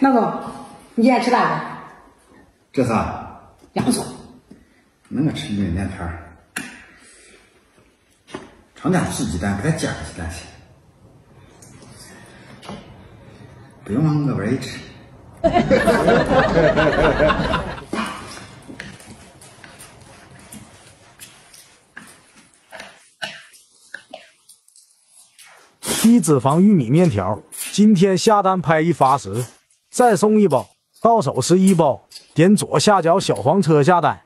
老公，你今天吃啥子？这啥？洋葱。那个吃你的面条儿，常家吃鸡蛋，给他加个鸡蛋去，不用往我这吃。低脂肪玉米面条，今天下单拍一发十，再送一包，到手是一包。点左下角小黄车下单。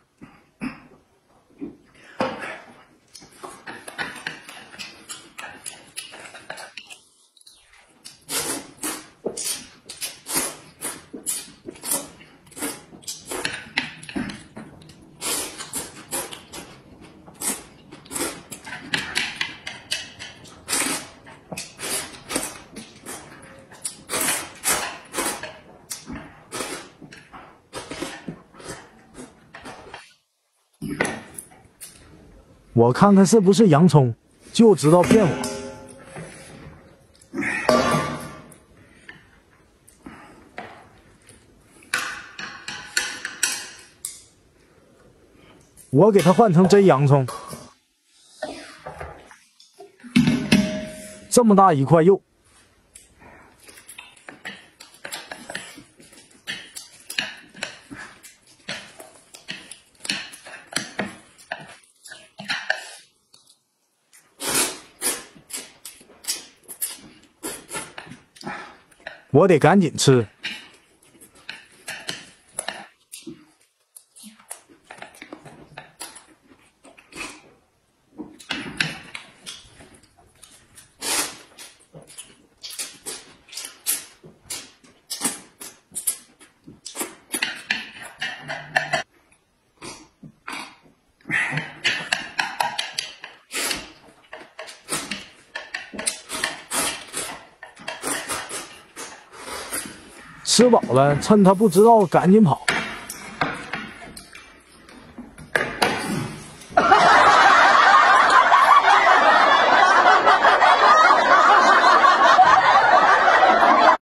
我看看是不是洋葱，就知道骗我。我给他换成真洋葱，这么大一块肉。我得赶紧吃。吃饱了，趁他不知道，赶紧跑。